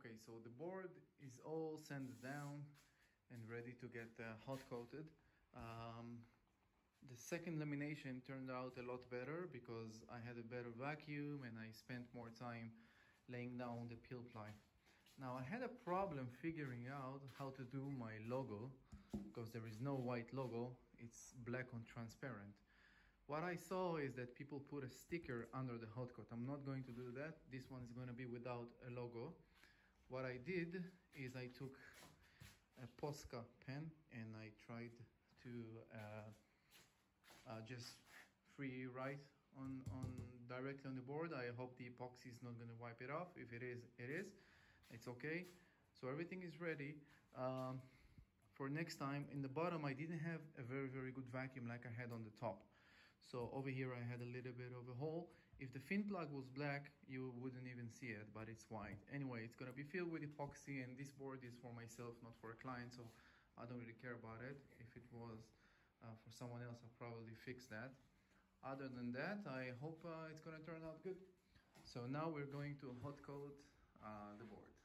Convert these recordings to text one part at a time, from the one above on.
Okay, so the board is all sanded down and ready to get uh, hot coated. Um, the second lamination turned out a lot better because I had a better vacuum and I spent more time laying down the peel ply. Now I had a problem figuring out how to do my logo because there is no white logo, it's black on transparent. What I saw is that people put a sticker under the hot coat. I'm not going to do that. This one is going to be without a logo. What I did is I took a Posca pen and I tried to uh, uh, just free write on, on directly on the board. I hope the epoxy is not going to wipe it off. If it is, it is. It's okay. So everything is ready. Um, for next time, in the bottom, I didn't have a very, very good vacuum like I had on the top. So over here I had a little bit of a hole. If the fin plug was black, you wouldn't even see it, but it's white. Anyway, it's gonna be filled with epoxy and this board is for myself, not for a client, so I don't really care about it. If it was uh, for someone else, I'll probably fix that. Other than that, I hope uh, it's gonna turn out good. So now we're going to hot coat uh, the board.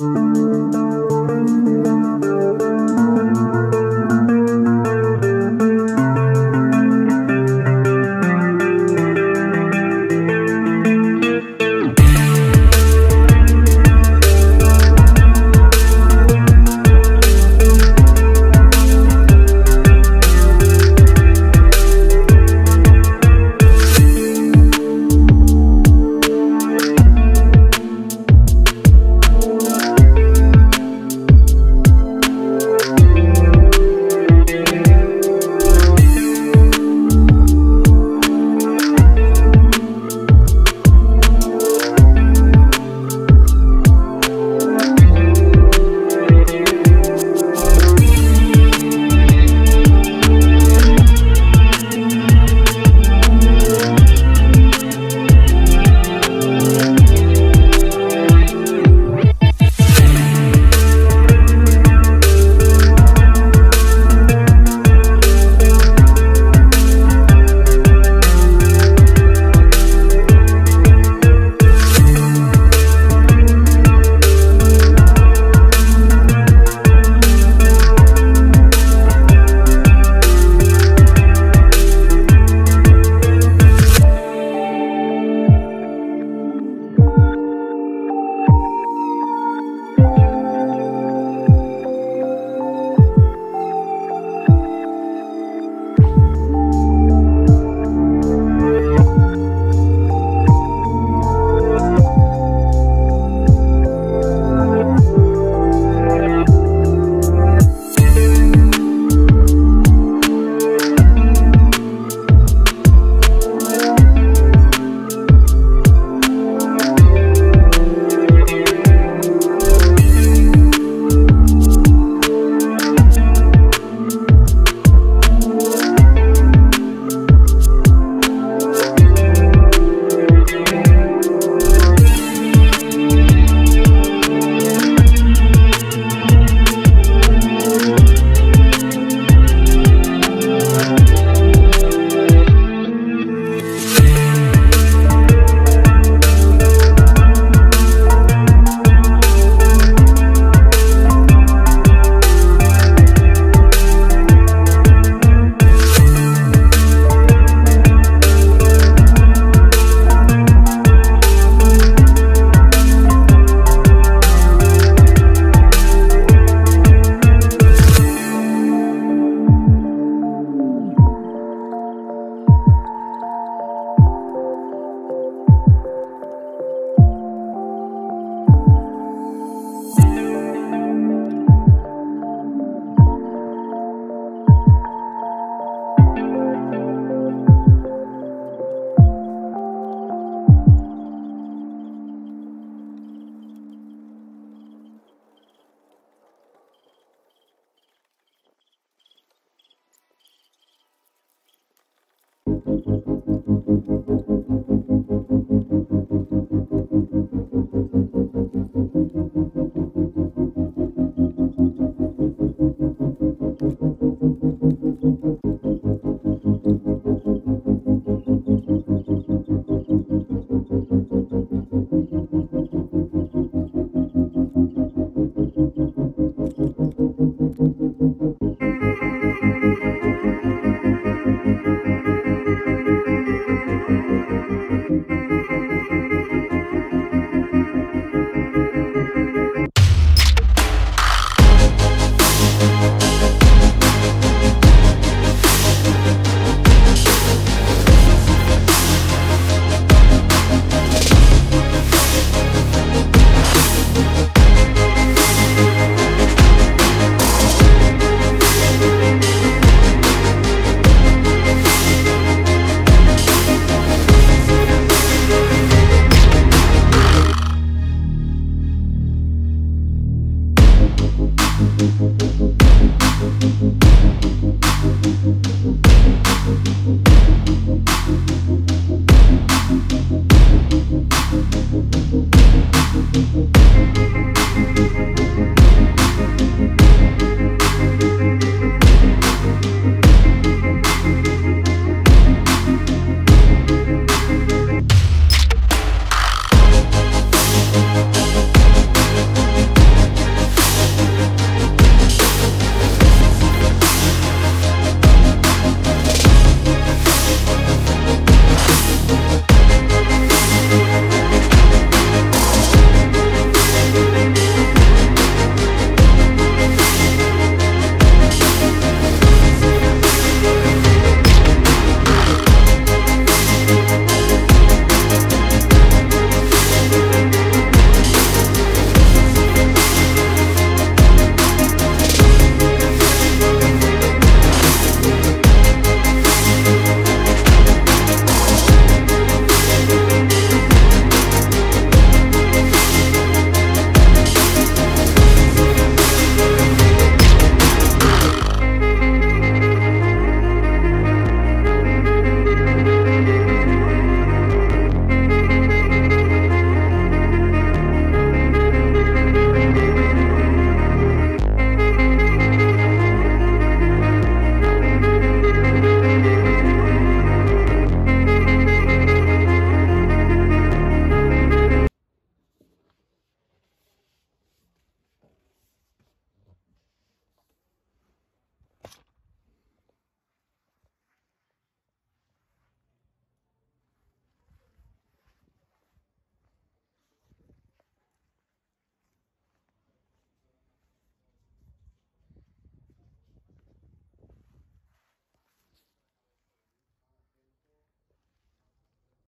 You